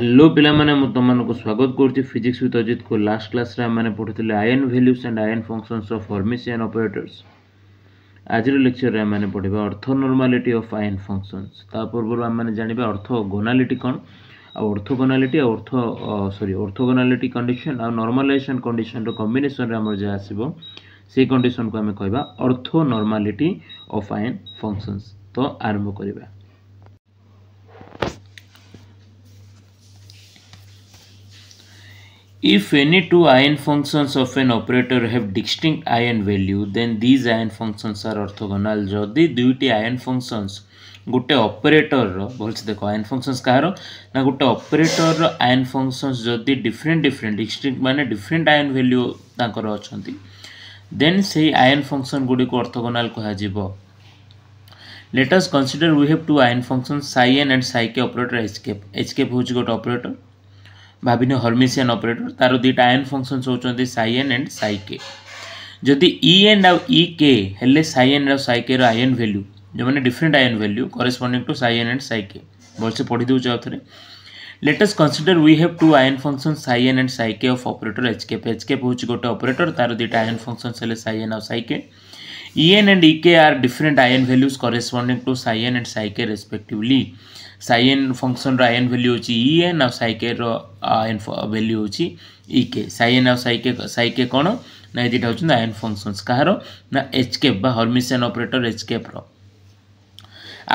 Hello ପିଲାମାନେ ମୁଁ ତୁମମାନଙ୍କୁ ସ୍ୱାଗତ କରୁଛି ଫିଜିକ୍ସ ୱିଥ୍ ଅଜିତକୁ ଲାଷ୍ଟ କ୍ଲାସ୍ରେ ଆମେମାନେ ପଢ଼ୁଥିଲେ eigen values and eigen functions of Hermitian operators ଆଜିର ଲେକ୍ଚରରେ ଆମେମାନେ ପଢ଼ିବା ଅର୍ଥ ନର୍ମାଲିଟି ଅଫ୍ ଆୟନ୍ ଫଙ୍କସନ୍ସ ତା ପୂର୍ବରୁ ଆମେମାନେ ଜାଣିବା ଅର୍ଥ ଗୋନାଲିଟି କ'ଣ ଆଉ ଅର୍ଥୋଗୋନାଲିଟି ଆଉ ଅର୍ଥ ସରି ଅର୍ଥୋଗୋନାଲିଟି କଣ୍ଡିସନ୍ ଆଉ ନର୍ମାଲାଇଜେସନ୍ କଣ୍ଡିସନ୍ର କମ୍ବିନେସନ୍ରେ ଆମର ଯାହା ଆସିବ ସେଇ କଣ୍ଡିସନ୍କୁ ଆମେ କହିବା orthonormality of eigen functions ତ ଆରମ୍ଭ କରିବା If any two ion functions of an operator have distinct ion value, then these ion functions are orthogonal. ଯଦି ଦୁଇଟି ion functions ଗୋଟେ ଅପରେଟରର ଭଲସେ ଦେଖ ଆୟନ୍ ଫଙ୍କସନ୍ସ କାହାର ନା ଗୋଟେ ଅପରେଟରର ଆୟନ୍ ଫଙ୍କସନ୍ସ ଯଦି ଡିଫରେଣ୍ଟ ଡିଫରେଣ୍ଟ ଡିଷ୍ଟ୍ରିକ୍ଟ ମାନେ ଡିଫରେଣ୍ଟ ଆୟନ୍ ଭ୍ୟାଲ୍ୟୁ ତାଙ୍କର ଅଛନ୍ତି ଦେନ୍ ସେଇ ଆୟନ୍ ଫଙ୍କସନ୍ ଗୁଡ଼ିକୁ ଅର୍ଥଗୋନାଲ କୁହାଯିବ let's consider we have two eigen function psi n and psi k operator H cap H cap ହେଉଛି ଗୋଟେ ଅପରେଟର ଭାବିନିଅ ହର୍ମିସିଆନ୍ ଅପରେଟର୍ ତା'ର ଦୁଇଟା ଆଏନ୍ ଫଙ୍କସନ୍ସ ହେଉଛନ୍ତି ସାଇଏନ୍ ଆଣ୍ଡ ସାଇକେ ଯଦି ଇ ଏଣ୍ଡ ଆଉ ଇ କେ ହେଲେ ସାଇଏନ୍ ଆଉ ସାଇକେର ଆୟନ୍ ଭ୍ୟାଲ୍ୟୁ ଯେଉଁମାନେ different eigen value corresponding to psi n and psi k ଭଲସେ ପଢ଼ିଦେଉଛି ଆଉ ଥରେ let's consider we have two eigen function psi n and psi k of operator H cap H cap ହେଉଛି ଗୋଟେ ଅପରେଟର୍ ତା'ର ଦୁଇଟା ଆୟନ୍ functions ହେଲେ ସାଇଏନ୍ ଆଉ psi k En and Ek are different ion values corresponding to cyan and psi respectively. Psi n ଫଙ୍କସନ୍ର eigen value ହେଉଛି E n ଆଉ ସାଇକେର eigen value ହେଉଛି ଇ କେ ସାଇଏନ୍ ଆଉ ସାଇକେ ସାଇକେ କ'ଣ ନା ଦୁଇଟା ହେଉଛନ୍ତି ଆଇଏନ୍ ଫଙ୍କସନ୍ସ କାହାର ନା ଏଚ୍ କେପ୍ ବା ହର୍ମିସିଆନ୍ ଅପରେଟର୍ ଏଚ୍ କେପ୍ର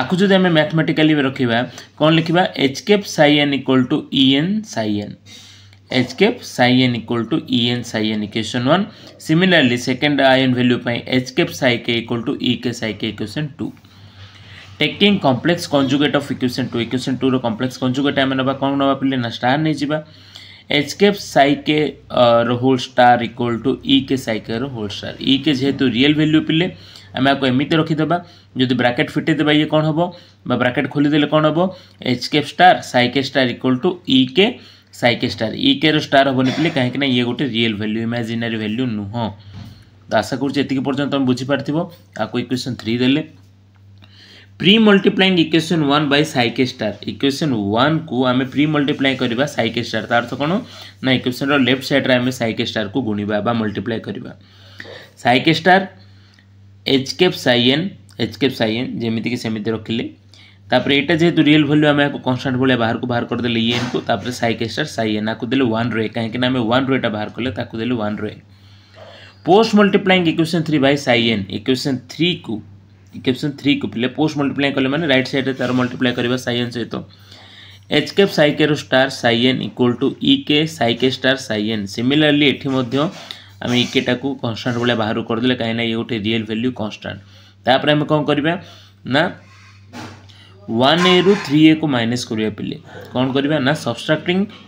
ଆକୁ ଯଦି ଆମେ ମ୍ୟାଥମେଟିକାଲି ରଖିବା କ'ଣ ଲେଖିବା H cap psi n equal to E n psi n H cap psi n equal to E n psi n equation one similarly second eigen value pi H cap psi k equal to E k psi k equation two taking complex conjugate of equation two equation tour complex conjugate आम ना कौन ना पे ना star नहीं जावा H cap psi k whole star equal to E k psi k role star ई के जेहेतु real value पिले आम आपको एमती रखीदे जदि ब्राकेट फिटेदे ये कौन हम ब्राकेट खोलीदे कौन हम H star psi star equal to E k psi k star ଇକେର star ହେବନି ବୋଲି କାହିଁକି ନା ଇଏ ଗୋଟେ ରିଏଲ୍ ଭ୍ୟାଲ୍ୟୁ ଇମାଜିନାରୀ ଭ୍ୟାଲ୍ୟୁ ନୁହଁ ତ ଆଶା କରୁଛି ଏତିକି ପର୍ଯ୍ୟନ୍ତ ତୁମେ ବୁଝିପାରିଥିବ ଆକୁ ଇକ୍ୱେସନ୍ ଥ୍ରୀ ଦେଲେ pre multiplying equation one by psi k star equation ୱାନ୍କୁ ଆମେ ପ୍ରି ମଲ୍ଟିପ୍ଲାଏ କରିବା ସାଇକେଷ୍ଟାର ତା ଅର୍ଥ କ'ଣ ନା ଇକ୍ୱେସନ୍ର ଲେଫ୍ଟ ସାଇଡ଼୍ରେ ଆମେ ସାଇକେଷ୍ଟାରକୁ ଗୁଣିବା ବା ମଲ୍ଟିପ୍ଲାଏ କରିବା psi k star H cap psi n H cap psi n ଯେମିତିକି ସେମିତି ରଖିଲେ तापर এটা যেহেতু রিয়েল ভ্যালু आम এখন কনস্টান্ট ভাবে বাহার বাহার করেদেলে ইএনকু তাপরে সাইক এস্টার সাই এ নাকু দেলে ওয়ান রো এ কাহিঁকি না আমি ওয়ান রো এটা বাহার কলে তাকে post multiplying equation three by psi n n equation three को इक्वेशन थ्री को पे पोस्ट मल्टीप्लाए कले मैंने रईट सैड्रे तार मल्टीप्लाए करवा साई सहित H k psi star psi n equal to E k k psi के स्टार साई सिमिलरली ये आम इकेटा को कन्स्टाट भाया बाहर करदे कहीं ये गोटे रियल भैल्यू कन्स्टाट तापर आम कौन करवा ना वन ए रु थ्री ए को माइनस करवा कौन करवा ना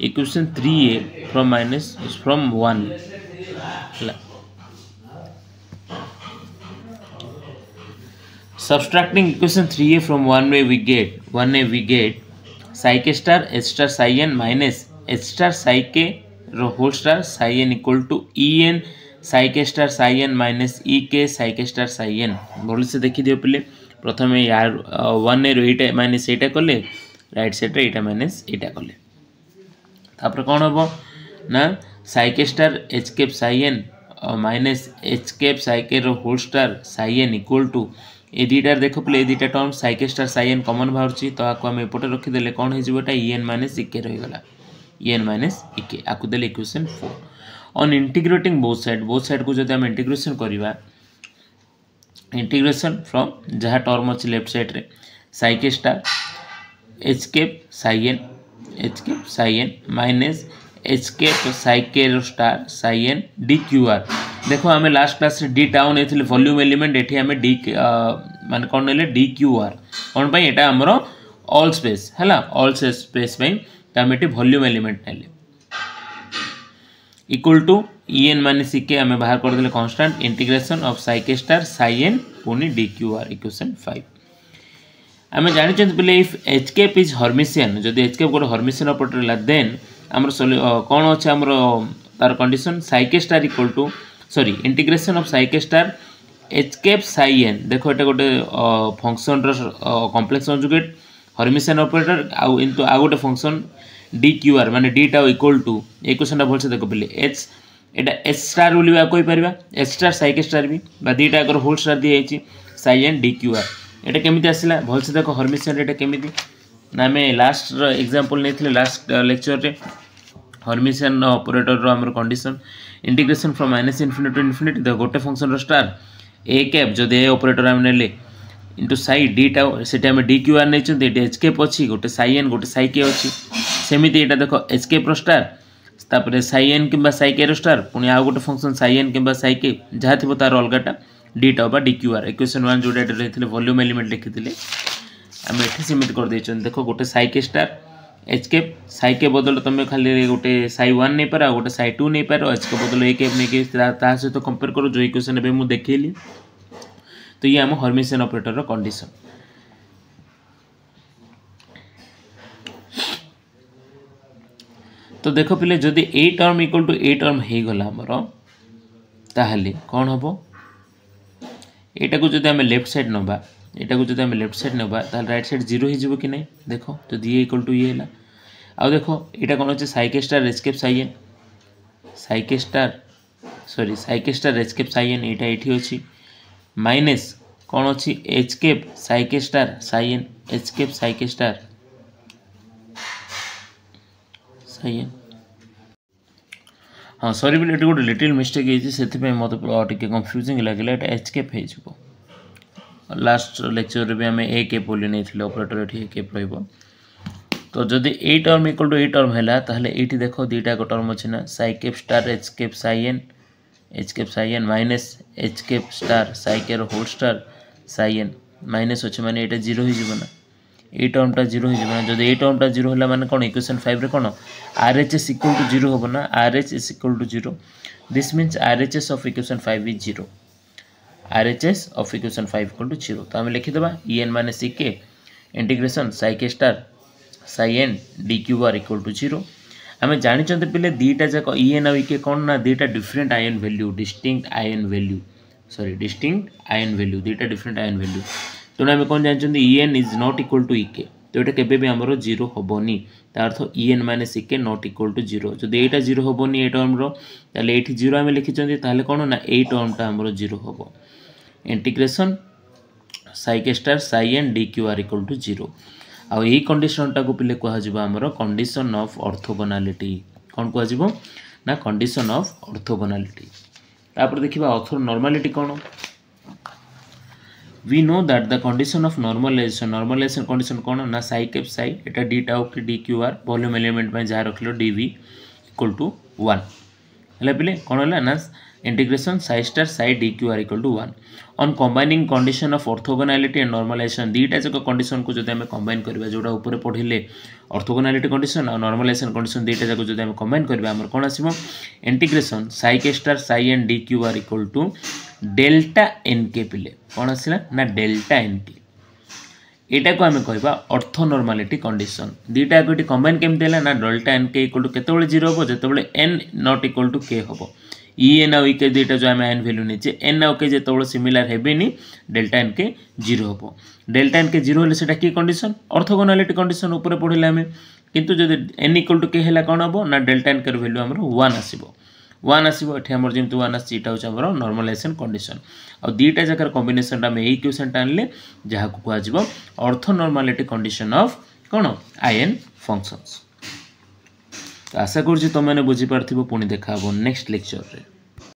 equation three a from minus from one subtracting equation three a from one a we get one a we get psi k star H star psi n minus H star psi k whole star psi n equal to E n psi k star psi n minus E k psi k star psi n भले से देखी दिव প্রথমে আর ওয়ানের এইটা minus এইটা কলে right সাইড্রে এইটা মাইনাস এইটা কলে তারপরে କ'ଣ ହେବ ନା psi K star H cap psi N minus H cap ସାଇକେର whole star psi N equal to ଏ ଦୁଇଟାରେ ଦେଖ ପିଲେ ଏ ଦୁଇଟା term psi K star psi N common ବାହାରୁଛି ତ ଆକୁ ଆମେ ଏପଟେ ରଖିଦେଲେ କ'ଣ ହେଇଯିବ ଏଇଟା E N minus E K ରହିଗଲା E N minus E k ଆକୁ ଦେଲେ equation four on integrating both side both ସାଇଡ଼୍କୁ ଯଦି ଆମେ ଇଣ୍ଟିଗ୍ରେସନ୍ କରିବା ଇଣ୍ଟିଗ୍ରେସନ୍ ଫ୍ରମ୍ ଯାହା ଟର୍ମ ଅଛି ଲେଫ୍ଟ ସାଇଡ଼୍ରେ psi k star H cap psi N H cap psi N minus H cap ସାଇକେର star psi N D Q R ଦେଖ ଆମେ last କ୍ଲାସ୍ରେ D ଟାଉ ନେଇଥିଲେ ଭଲ୍ୟୁମ୍ ଏଲିମେଣ୍ଟ ଏଠି ଆମେ ଡି ମାନେ କ'ଣ ନେଲେ ଡି କ୍ୟୁ ଆର୍ କ'ଣ ପାଇଁ ଏଇଟା ଆମର ଅଲ୍ ସ୍ପେସ୍ ହେଲା ଅଲ୍ ସ୍ପେସ୍ ପାଇଁ ତ ଆମେ ଏଠି ଭଲ୍ୟୁମ୍ ଏଲିମେଣ୍ଟ ନେଲେ equal to E N minus E K আমি বাহার করেদেলে constant integration of psi k star psi n পুনি d q r equation five আমি জানিছেন পিলে ইফ এচকেপ ইজ হর্মিসিয়ান যদি এচকেপ গোটে হর্মিসিয়ান অপরেটর হল দেন আমার কোণ অছে আমার তার condition psi k star equal to sorry integration of psi k star H cap psi n দেখো এটা গোটে ফংশনর কমপ্লেক্স কনজুগেট হর্মিসিয়ান অপরেটর আউ কিন্তু আউ গোটে ফংশন डी क्यू आर ମାନେ ଡି ଟାଉ ଇକ୍ୱାଲ୍ ଟୁ ଏ କ୍ୱେଶ୍ଚନ୍ଟା ଭଲସେ ଦେଖ ପିଲେ ଏଚ୍ ଏଇଟା ଏଚ୍ ଷ୍ଟାର୍ ବୋଲି ବି କହିପାରିବା H star psi k star ବି ବା ଦୁଇଟା ଆଗର ହୋଲ୍ ଷ୍ଟାର୍ ଦିଆଯାଇଛି psi and d q r ଏଇଟା କେମିତି ଆସିଲା ଭଲସେ ଦେଖ ହର୍ମିସିଆନ୍ ଏଇଟା କେମିତି ନା ଆମେ ଲାଷ୍ଟର ଏକ୍ଜାମ୍ପଲ୍ ନେଇଥିଲେ ଲାଷ୍ଟ ଲେକ୍ଚରରେ ହର୍ମିସିଆନ୍ ଅପରେଟରର ଆମର condition integration from minus infinite to infinite ଦେଖ ଗୋଟେ ଫଙ୍କସନ୍ର ଷ୍ଟାର୍ ଏ କ୍ୟାପ୍ ଯଦି ଏ ଅପରେଟର ଆମେ ନେଲେ ଇଣ୍ଟୁ ସାଇ ଡିଟା ସେଠି ଆମେ ଡି କ୍ୟୁ ଆର୍ ନେଇଛନ୍ତି ଏଠି ଏଚ୍ କ୍ୟାପ୍ ଅଛି ଗୋଟେ ସାଇ ଏନ୍ ଗୋଟେ ସାଇ କେ ଅଛି সেমিতি এটা দেখ এসকে প্রস্টার তাপরে সাইএন কিংবা সাই ক্যারোস্টার পুଣି ଆଉ ଗୋଟେ ଫଙ୍କସନ୍ ସାଇଏନ୍ କିମ୍ବା ସାଇ କେ ଯାହା ଥିବ ତା'ର ଅଲଗାଟା ଡିଟା ବା ଡିକ୍ୟୁଆର୍ ଇକ୍ୱେସନ୍ ୱାନ୍ ଯେଉଁଟା ଏଠି ରହିଥିଲେ ଭଲ୍ୟୁମ୍ ଏଲିମେଣ୍ଟ ଲେଖିଥିଲେ ଆମେ ଏଠି ସେମିତି କରିଦେଇଛନ୍ତି ଦେଖ ଗୋଟେ ସାଇକେ ଷ୍ଟାର୍ ଏଚ୍କେ ସାଇକେ ବଦଳ ତମେ ଖାଲି ଗୋଟେ ସାଇ ୱାନ୍ ନେଇପାର ଆଉ ଗୋଟେ ସାଇ ଟୁ ନେଇପାର ଏଚ୍କେ ବଦଳ ଏ କେପ୍ ନେଇକି ତା ସହିତ କମ୍ପେୟାର କର ଯେଉଁ ଇକ୍ୱେସନ୍ ଏବେ ମୁଁ ଦେଖେଇଲି ତ ଇଏ ଆମ ହର୍ମିସିଆନ୍ ଅପରେଟରର କଣ୍ଡିସନ୍ ତ ଦେଖ ପିଲେ ଯଦି ଏଇ ଟର୍ମ ଇକ୍ୱାଲ୍ ଟୁ ଏଇ ଟର୍ମ ହେଇଗଲା ଆମର ତାହେଲେ କ'ଣ ହେବ ଏଇଟାକୁ ଯଦି ଆମେ ଲେଫ୍ଟ ସାଇଡ଼୍ ନେବା ଏଇଟାକୁ ଯଦି ଆମେ ଲେଫ୍ଟ ସାଇଡ଼୍ ନେବା ତାହେଲେ ରାଇଟ୍ ସାଇଡ଼୍ ଜିରୋ ହେଇଯିବ କି ନାହିଁ ଦେଖ ଯଦି ଇଏ ଇକ୍ୱାଲ୍ ଟୁ ଇଏ ହେଲା ଆଉ ଦେଖ ଏଇଟା କ'ଣ ଅଛି psi k star ରେସ୍କେପ୍ psi n psi k star sorry psi k star ରେସ୍କେପ୍ psi n ଏଇଟା ଏଇଠି ଅଛି ମାଇନସ୍ କ'ଣ ଅଛି H cap psi k star psi n H cap psi k star सही है हाँ सरी बिल गोटे लिटिल मिस्टेक होती से मत टे कनफ्यूजिंग लगे ये एच केफ हो लास्ट लेक्चर भी आम ए केफ बोली नहीं अपरेटर ये केफ र तो जदि ए टर्म इक्वल टू ए टर्म है ताहले ये देख दुईटा टर्म अच्छे ना psi cap star H cap psi n H cap psi n minus H cap star psi k whole star psi n minus अच्छे मैंने ये जीरो हो এই ଟର୍ମଟା ଜିରୋ ହେଇଯିବ ନା ଯଦି ଏଇ ଟର୍ମଟା ଜିରୋ ହେଲା ମାନେ କ'ଣ ଇକ୍ୱେସନ୍ ଫାଇଭ୍ରେ କ'ଣ R H S equal to zero ହେବ ନା R H S equal to zero this means R H S of equation five is zero R H S of equation five equal to zero ତ ଆମେ ଲେଖିଦେବା E n ମାନେ C K integration psi k star psi n d q r equal to zero ଆମେ ଜାଣିଛନ୍ତି ପିଲେ ଦୁଇଟା ଯାକ ଇ n ଆଉ ଇ କେ କ'ଣ ନା ଦୁଇଟା different eigen value distinct eigen value sorry distinct eigen value ଦୁଇଟା ଡିଫରେଣ୍ଟ ଆୟନ୍ ଭ୍ୟାଲ୍ୟୁ ତେଣୁ ଆମେ କ'ଣ ଜାଣିଛନ୍ତି E n is not equal to E k ତ ଏଇଟା କେବେ ବି ଆମର ଜିରୋ ହେବନି ତା ଅର୍ଥ E n minus E k not equal to zero ଯଦି ଏଇଟା ଜିରୋ ହେବନି ଏ ଟର୍ମର ତାହେଲେ ଏଇଠି ଜିରୋ ଆମେ ଲିଖିଛନ୍ତି ତାହେଲେ କ'ଣ ନା ଏଇ ଟର୍ମଟା ଆମର ଜିରୋ ହେବ integration psi k star psi n d q r equal to zero ଆଉ ଏଇ କଣ୍ଡିସନ୍ଟାକୁ ପିଲେ କୁହାଯିବ ଆମର କଣ୍ଡିସନ୍ ଅଫ୍ ଅର୍ଥୋଗୋନାଲିଟି କ'ଣ କୁହାଯିବ ନା କଣ୍ଡିସନ୍ ଅଫ୍ ଅର୍ଥୋଗୋନାଲିଟି ତାପରେ ଦେଖିବା ଅର୍ଥର ନର୍ମାଲିଟି କ'ଣ we know that the condition of normalization normalization condition कौन ना psi cap psi एटा d tau की dqr volume element by जहाँ रखलो dv equal to 1 ହେଲା ପିଲେ କଣ ହେଲା ନା integration psi star psi dq e are equal to 1 on combining condition of orthogonality and normalization দুইটা যাক কন্ডিশন কু যদি আমি কম্বাইন করিবা যেটা উপরে পড়িলে অর্থোগোনালিটি কন্ডিশন আর নর্মালাইজেশন কন্ডিশন দুইটা যাক যদি আমি কম্বাইন করিবা আমার কোন আসিব integration psi k star psi and dq are equal to delta n k পিলে কোন আসিলা না ডেল্টা এনকে এটাকে আমি কহবা অর্থ নর্মালিটি কন্ডিশন দুইটা যাক এটি কম্বাইন কেমতি হলা না delta n k equal to কেতবেলে zero হব যেতবেলে n not equal to k হব ଇଏନ୍ ଆଉ ଇକେ ଦୁଇଟା ଯେଉଁ ଆମେ ଆଇନ୍ ଭ୍ୟାଲ୍ୟୁ ନେଇଛେ ଏନ୍ ଆଉ କେ ଯେତେବେଳେ ସିମିଲାର ହେବେନି ଡେଲ୍ଟା ଏନ୍ କେ ଜିରୋ ହେବ ଡେଲ୍ଟା ଏନ୍ କେ ଜିରୋ ହେଲେ ସେଇଟା କି କଣ୍ଡିସନ୍ ଅର୍ଥଗୋନାଲିଟି କଣ୍ଡିସନ୍ ଉପରେ ପଢ଼ିଲେ ଆମେ କିନ୍ତୁ ଯଦି ଏନ୍ ଇକ୍ୱାଲ୍ ଟୁ କେ ହେଲା କ'ଣ ହେବ ନା ଡେଲ୍ଟା ଏନ୍ କେର ଭ୍ୟାଲ୍ୟୁ ଆମର ୱାନ୍ ଆସିବ ୱାନ୍ ଆସିବ ଏଠି ଆମର ଯେମିତି ୱାନ୍ ଆସିଛି ଏଇଟା ହେଉଛି ଆମର ନର୍ମାଲାଇଜେସନ୍ କଣ୍ଡିସନ୍ ଆଉ ଦୁଇଟା ଯାକର କମ୍ବିନେସନ୍ଟା ଆମେ ଏଇ କ୍ୱେଶ୍ଚନ୍ଟା ଆଣିଲେ ଯାହାକୁ କୁହାଯିବ ଅର୍ଥ ନର୍ମାଲିଟି କଣ୍ଡିସନ୍ ଅଫ୍ କ'ଣ ଆଇଏନ୍ ଫଙ୍କସନ୍ସ ଆଶା କରୁଛି ତୁମେମାନେ ବୁଝିପାରିଥିବ ପୁଣି ଦେଖା ହେବ ନେକ୍ସଟ ଲେକ୍ଚରରେ